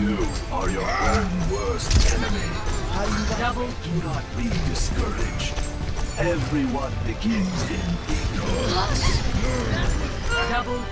You are your own worst enemy. Double Do not be discouraged. Everyone begins in ignorance. double